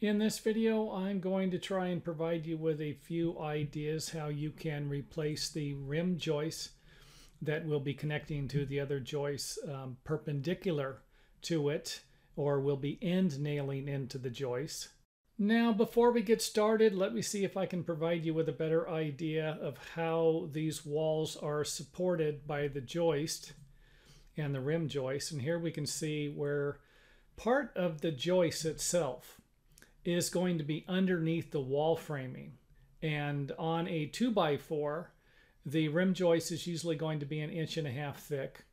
In this video, I'm going to try and provide you with a few ideas how you can replace the rim joist that will be connecting to the other joists um, perpendicular to it or will be end nailing into the joist. Now, before we get started, let me see if I can provide you with a better idea of how these walls are supported by the joist and the rim joist. And here we can see where part of the joist itself is going to be underneath the wall framing. And on a 2x4, the rim joist is usually going to be an inch and a half thick,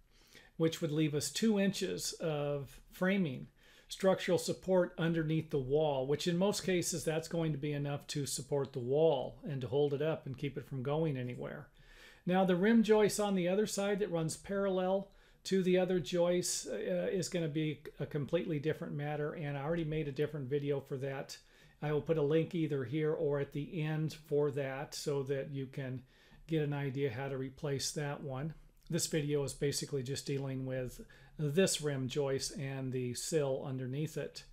which would leave us two inches of framing structural support underneath the wall, which in most cases that's going to be enough to support the wall and to hold it up and keep it from going anywhere. Now the rim joist on the other side that runs parallel to the other joists uh, is going to be a completely different matter and I already made a different video for that. I will put a link either here or at the end for that so that you can get an idea how to replace that one. This video is basically just dealing with this rim joist and the sill underneath it.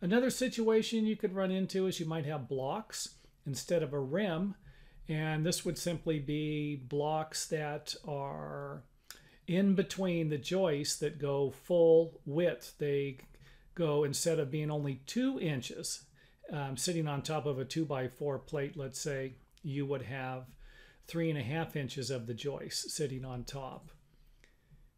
Another situation you could run into is you might have blocks instead of a rim and this would simply be blocks that are in between the joists that go full width. They go instead of being only two inches um, sitting on top of a two by four plate, let's say you would have three and a half inches of the joist sitting on top.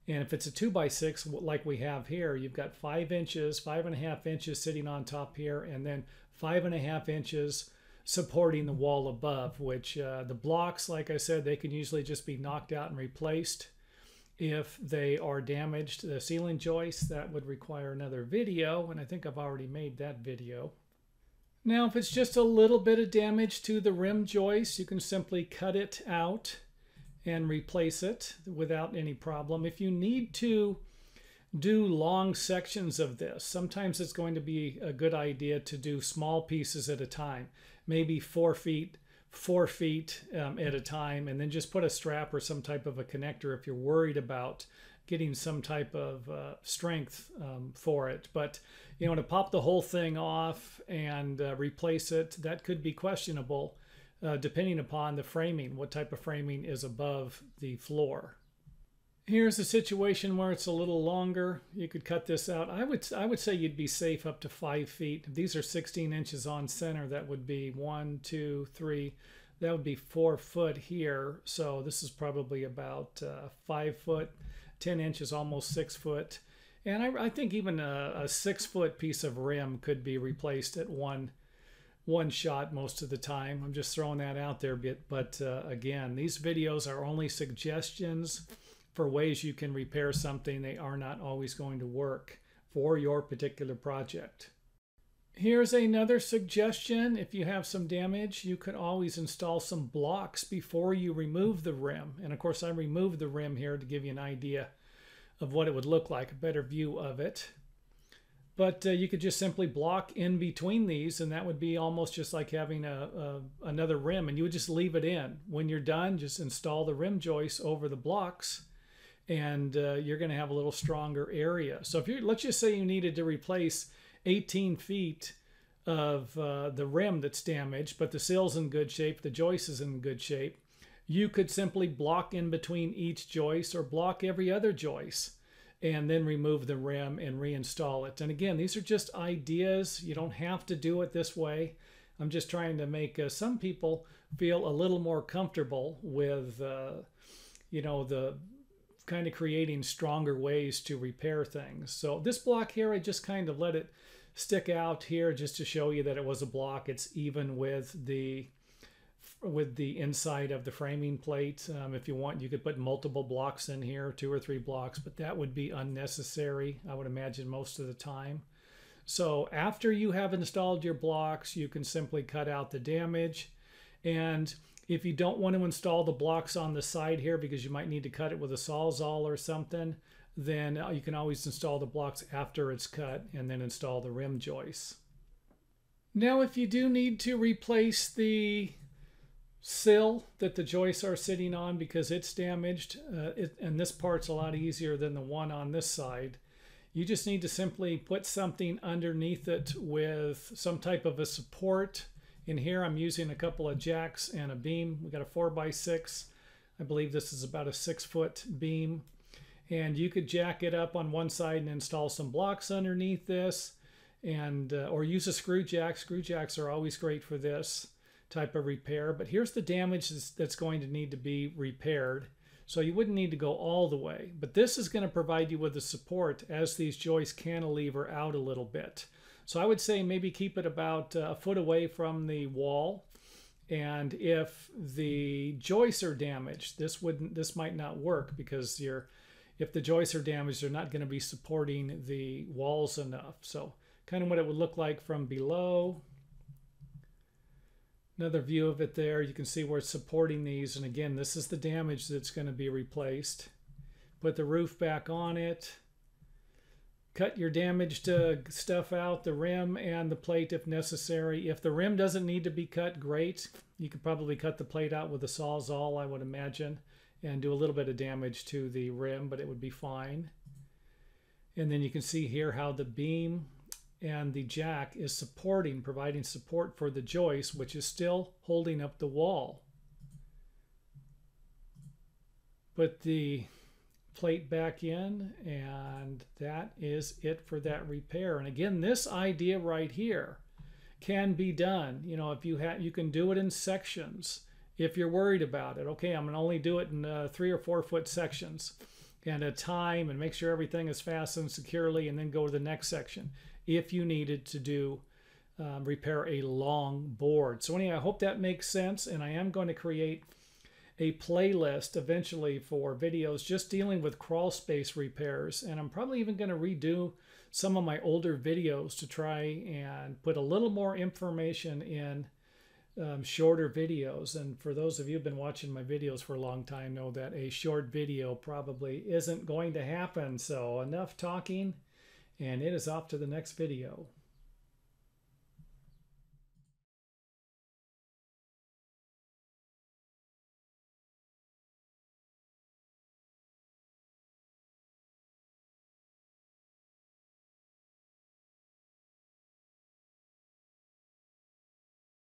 And if it's a two by six, like we have here, you've got five inches, five and a half inches sitting on top here, and then five and a half inches supporting the wall above, which uh, the blocks, like I said, they can usually just be knocked out and replaced. If they are damaged, the ceiling joists, that would require another video, and I think I've already made that video. Now, if it's just a little bit of damage to the rim joist, you can simply cut it out and replace it without any problem. If you need to do long sections of this, sometimes it's going to be a good idea to do small pieces at a time, maybe four feet four feet um, at a time and then just put a strap or some type of a connector if you're worried about getting some type of uh, strength um, for it. But you know, to pop the whole thing off and uh, replace it, that could be questionable, uh, depending upon the framing, what type of framing is above the floor. Here's a situation where it's a little longer. You could cut this out. I would I would say you'd be safe up to five feet. these are 16 inches on center. That would be one, two, three. That would be four foot here. So this is probably about uh, five foot, 10 inches, almost six foot. And I, I think even a, a, six foot piece of rim could be replaced at one one shot most of the time. I'm just throwing that out there. But, but uh, again, these videos are only suggestions for ways you can repair something. They are not always going to work for your particular project. Here's another suggestion. If you have some damage, you could always install some blocks before you remove the rim. And of course, I removed the rim here to give you an idea of what it would look like, a better view of it. But uh, you could just simply block in between these, and that would be almost just like having a, a, another rim. And you would just leave it in. When you're done, just install the rim joist over the blocks and uh, you're going to have a little stronger area. So if you let's just say you needed to replace 18 feet of uh, the rim that's damaged, but the sill's in good shape, the joist is in good shape, you could simply block in between each joist or block every other joist and then remove the rim and reinstall it. And again, these are just ideas. You don't have to do it this way. I'm just trying to make uh, some people feel a little more comfortable with, uh, you know, the kind of creating stronger ways to repair things. So this block here, I just kind of let it stick out here just to show you that it was a block. It's even with the with the inside of the framing plate. Um, if you want, you could put multiple blocks in here, two or three blocks, but that would be unnecessary, I would imagine, most of the time. So after you have installed your blocks, you can simply cut out the damage. And if you don't want to install the blocks on the side here because you might need to cut it with a sawzall or something, then uh, you can always install the blocks after it's cut and then install the rim joists. Now if you do need to replace the sill that the joists are sitting on because it's damaged, uh, it, and this part's a lot easier than the one on this side, You just need to simply put something underneath it with some type of a support. In here, I'm using a couple of jacks and a beam. We got a four by six. I believe this is about a six foot beam. And you could jack it up on one side and install some blocks underneath this and uh, or use a screw jack. Screw jacks are always great for this type of repair. But here's the damage that's going to need to be repaired. So you wouldn't need to go all the way. But this is going to provide you with the support as these joists cantilever out a little bit. So I would say maybe keep it about uh, a foot away from the wall. And if the joists are damaged, this wouldn't this might not work because you're if the joists are damaged, they're not going to be supporting the walls enough. So kind of what it would look like from below. Another view of it there. You can see where it's supporting these. And again, this is the damage that's going to be replaced. Put the roof back on it. Cut your damaged uh, stuff out, the rim and the plate if necessary. If the rim doesn't need to be cut, great. You could probably cut the plate out with a Sawzall, I would imagine, and do a little bit of damage to the rim, but it would be fine. And then you can see here how the beam and the jack is supporting, providing support for the joist, which is still holding up the wall. But the plate back in and that is it for that repair. And again, this idea right here can be done. You know, if you have, you can do it in sections if you're worried about it. Okay, I'm gonna only do it in uh, three or four foot sections and a time and make sure everything is fastened securely and then go to the next section if you needed to do um, repair a long board. So anyway, I hope that makes sense. And I am going to create a playlist eventually for videos just dealing with crawl space repairs. And I'm probably even going to redo some of my older videos to try and put a little more information in um, shorter videos. And for those of you who've been watching my videos for a long time know that a short video probably isn't going to happen. So enough talking and it is off to the next video.